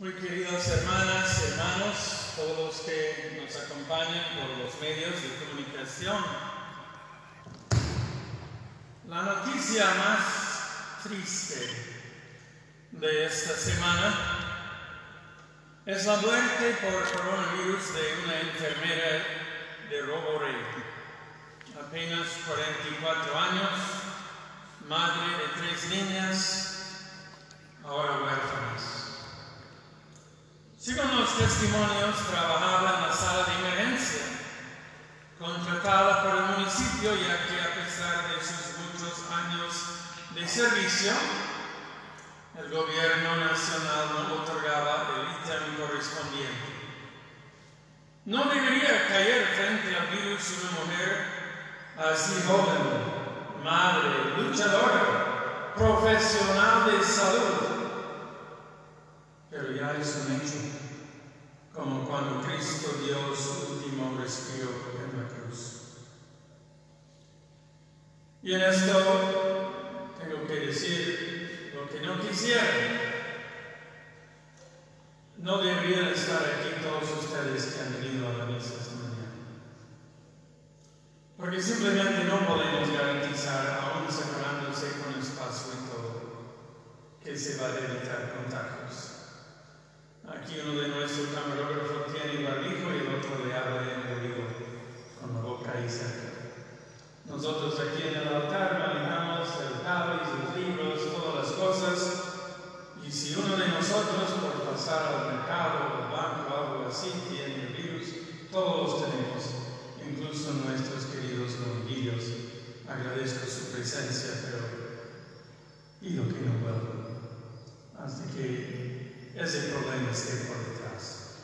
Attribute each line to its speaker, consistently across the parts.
Speaker 1: Muy queridas hermanas hermanos, todos los que nos acompañan por los medios de comunicación, la noticia más triste de esta semana es la muerte por coronavirus de una enfermera de Roboré, apenas 44 años, madre de tres niñas, ahora huérfanas. Según los testimonios, trabajaba en la sala de emergencia, contratada por el municipio, ya que a pesar de sus muchos años de servicio, el gobierno nacional no otorgaba el ítem correspondiente. No debería caer frente al virus una mujer así joven, madre, luchadora, profesional de salud pero ya es un hecho, como cuando Cristo dio su último respiro en la cruz. Y en esto tengo que decir lo que no quisiera. No deberían estar aquí todos ustedes que han venido a la misa esta mañana. Porque simplemente no podemos garantizar, aún separándose con espacio y todo, que se va a evitar contagios. Aquí uno de nuestros camarógrafos tiene barbijo y el otro le habla en el oído con la boca ahí cerca. Nosotros aquí en el altar manejamos el tablets, los libros, todas las cosas. Y si uno de nosotros por pasar al mercado, al banco, algo así, tiene el virus, todos tenemos, incluso nuestros queridos novillos. Agradezco su presencia, pero y lo que no puedo. Así que ese problema esté por detrás.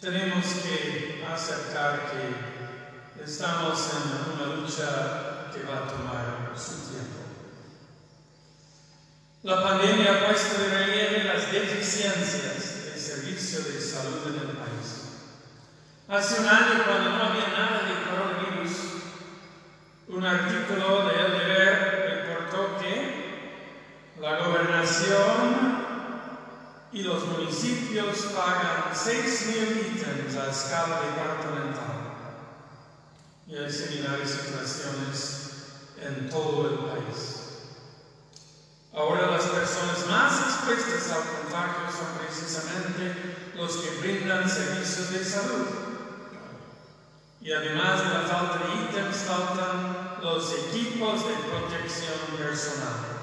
Speaker 1: Tenemos que aceptar que estamos en una lucha que va a tomar su tiempo. La pandemia ha puesto de relieve las deficiencias del servicio de salud en el país. Hace un año, cuando no había nada de coronavirus, un artículo de El Deber reportó que la gobernación y los municipios pagan 6.000 ítems a escala departamental. Y hay similares situaciones en todo el país. Ahora las personas más expuestas al contagio son precisamente los que brindan servicios de salud. Y además de la falta de ítems, faltan los equipos de protección personal.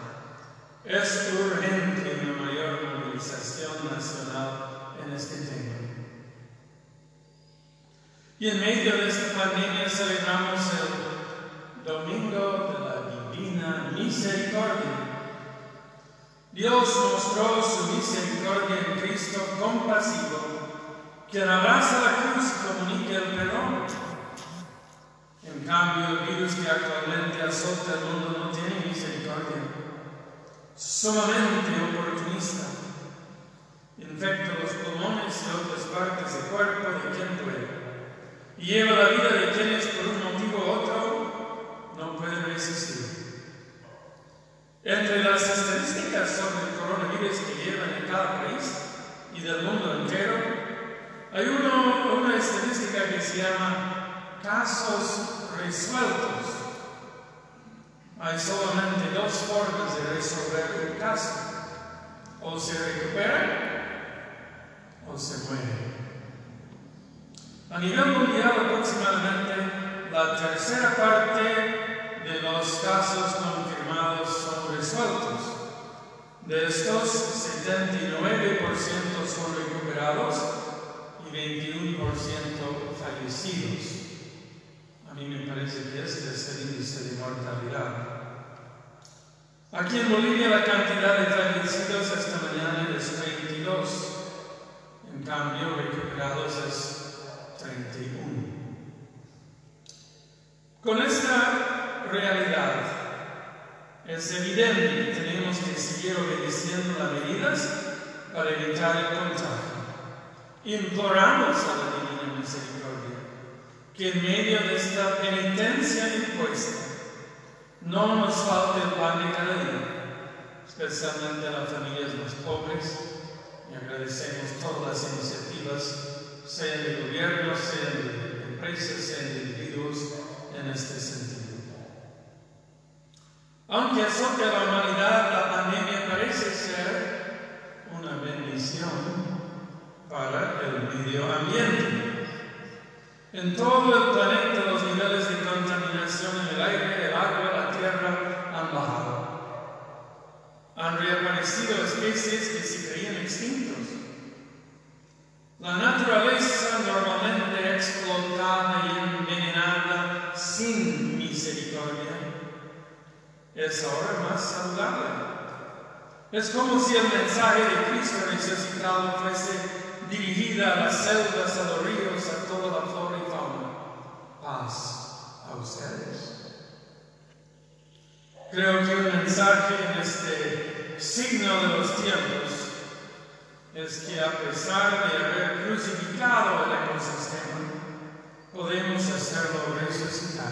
Speaker 1: Es urgente una mayor nacional en este tema. Y en medio de esta pandemia celebramos el Domingo de la Divina Misericordia. Dios mostró su misericordia en Cristo compasivo, que abraza la cruz y comunica el perdón. En cambio, el virus que actualmente azota el mundo no tiene misericordia sumamente oportunista. Infecta los pulmones y otras partes del cuerpo de quien puede. Y lleva la vida de quienes por un motivo u otro no pueden resistir. Entre las estadísticas sobre el coronavirus que llevan en cada país y del mundo entero, hay uno, una estadística que se llama casos resueltos hay solamente dos formas de resolver un caso. O se recupera o se muere. A nivel mundial aproximadamente la tercera parte de los casos confirmados son resueltos. De estos, 79% son recuperados y 21% fallecidos. A mí me parece que este es el índice de mortalidad. Aquí en Bolivia la cantidad de fallecidos esta mañana es 32, en cambio recuperados es 31. Con esta realidad es evidente que tenemos que seguir obedeciendo las medidas para evitar el contagio. Imploramos a la Divina Misericordia que en medio de esta penitencia impuesta no nos falte el pan de cada día, especialmente a las familias más pobres, y agradecemos todas las iniciativas, sean de gobierno, sean de empresas, sean de individuos, en este sentido. Aunque azote a la humanidad, la pandemia parece ser una bendición para el medio ambiente. En todo el planeta los niveles de contaminación en el aire, el agua, la tierra han bajado. Han reaparecido especies que se creían extintos. La naturaleza normalmente explotada y envenenada sin misericordia es ahora más saludable. Es como si el mensaje de Cristo resucitado fuese dirigida a las selvas, a los ríos, a toda la flora y fauna. Paz a ustedes. Creo que un mensaje en este signo de los tiempos es que a pesar de haber crucificado el ecosistema, podemos hacerlo resucitar.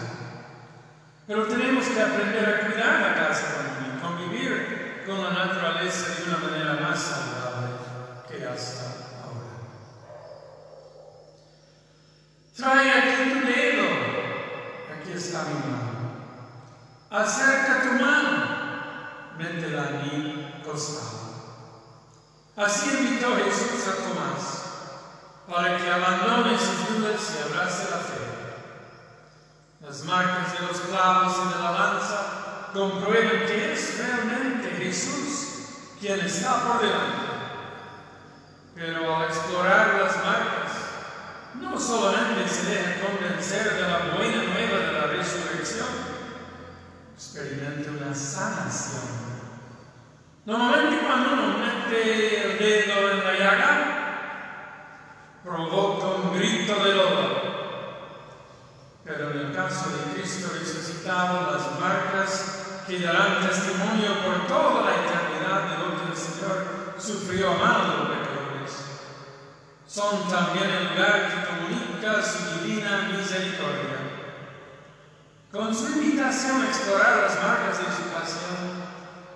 Speaker 1: Pero tenemos que aprender a cuidar la casa y convivir con la naturaleza de una manera más saludable que hasta ahora. Trae aquí tu dedo. Aquí está mi mano. Acerca tu mano. Así invitó Jesús a Tomás para que abandone sus dudas y abrace la fe. Las marcas de los clavos y de la lanza comprueban que es realmente Jesús quien está por delante. Pero al explorar las marcas, no solamente se deja convencer de la buena nueva de la resurrección, experimenta una sanación. Normalmente cuando uno mete el dedo en la llaga, provoca un grito de dolor. Pero en el caso de Cristo resucitado, las marcas que darán testimonio por toda la eternidad de lo que el Señor sufrió a mano de los pecadores. Son también el lugar que comunica su divina misericordia. Con su invitación a explorar las marcas de su pasión,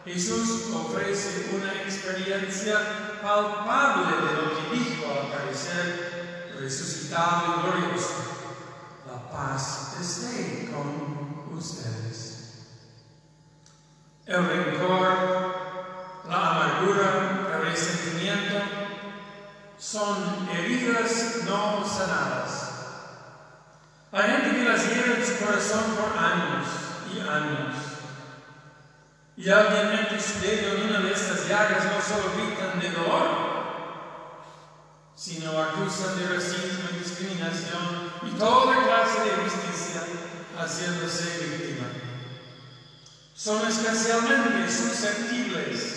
Speaker 1: Jesús ofrece una experiencia palpable de lo que dijo al aparecer resucitado y glorioso paz esté con ustedes. El rencor, la amargura, el resentimiento son heridas no sanadas. Hay gente que las lleva en su corazón por años y años. Y alguien dedo en una de estas llagas, no solo gritan de dolor, sino acusan de racismo y discriminación y toda clase de injusticia, haciéndose víctima. Son especialmente susceptibles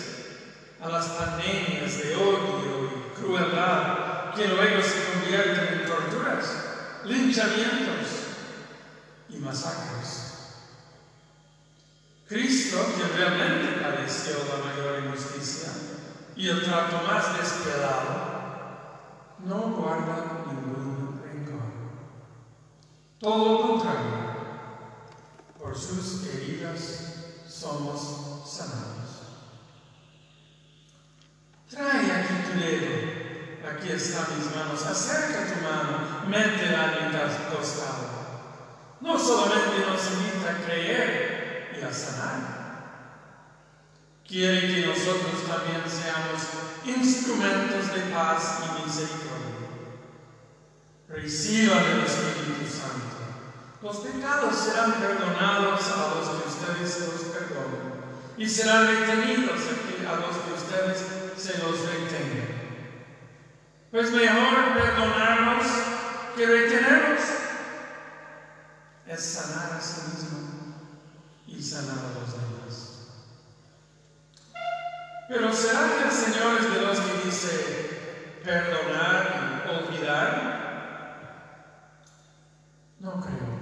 Speaker 1: a las pandemias de odio y crueldad que luego se convierten en torturas, linchamientos y masacres. Que realmente padeció la mayor injusticia y el trato más despiadado, no guarda ningún rencor. Todo lo contrario, por sus heridas somos sanados. Trae aquí tu dedo, aquí están mis manos, acerca tu mano, métela en mi costado. No solamente nos invita a creer y a sanar, quiere que nosotros también seamos instrumentos de paz y misericordia. Reciban el Espíritu Santo. Los pecados serán perdonados a los que ustedes se los perdonen y serán retenidos a los que ustedes se los retengan. Pues mejor perdonarnos que retenernos es sanar a sí mismo y sanar a los demás. Pero ¿será que el Señor es de los que dice perdonar y olvidar? No creo.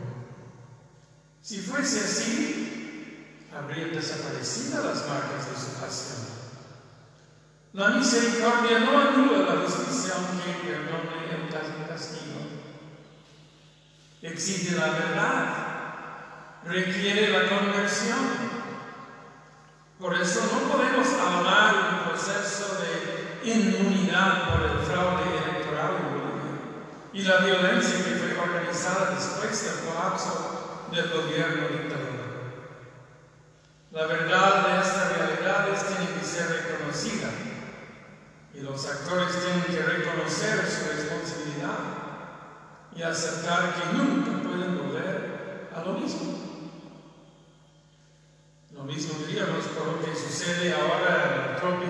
Speaker 1: Si fuese así, habrían desaparecido las marcas de su pasión. La misericordia no anula la justicia aunque perdone el castigo. Exige la verdad, requiere la conversión por eso no podemos proceso de inmunidad por el fraude electoral en Bolivia y la violencia que fue organizada después del colapso del gobierno dictador. La verdad de estas realidades tiene que ser reconocida y los actores tienen que reconocer su responsabilidad y aceptar que nunca pueden volver a lo mismo. Lo mismo diríamos por lo que sucede ahora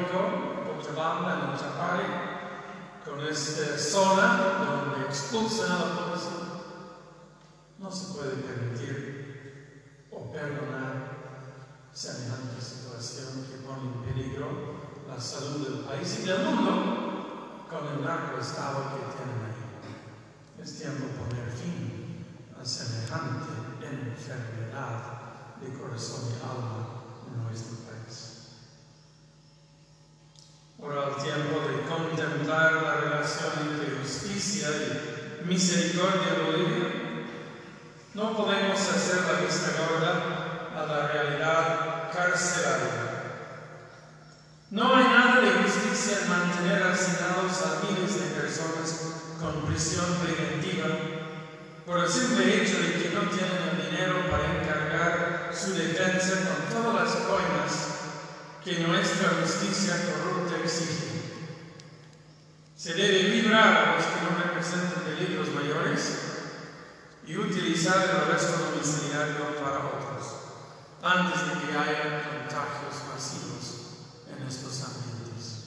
Speaker 1: el trópico, en Chapare, con esta zona donde expulsan a la población. No se puede permitir o perdonar semejante situación que pone en peligro la salud del país y del mundo con el narcoestado que tienen ahí. Es tiempo de poner fin a semejante enfermedad de corazón y alma en nuestro país. Tiempo de contemplar la relación entre justicia y misericordia en Bolivia. No podemos hacer la vista gorda a la realidad carcelaria. No hay nada de justicia en mantener asignados a miles de personas con prisión preventiva por el simple hecho de que no tienen el dinero para encargar su defensa con todas las coimas que nuestra justicia corrupta exige. Se debe librar a los que no representan peligros mayores y utilizar el arresto domiciliario para otros, antes de que haya contagios masivos en estos ambientes.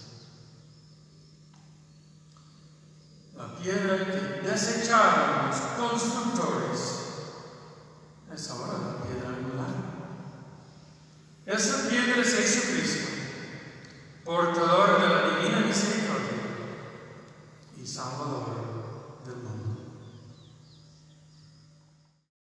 Speaker 1: La piedra que desecharon los constructores es ahora la piedra angular. Esa piedra es Jesucristo, portador de la divina misericordia y Salvador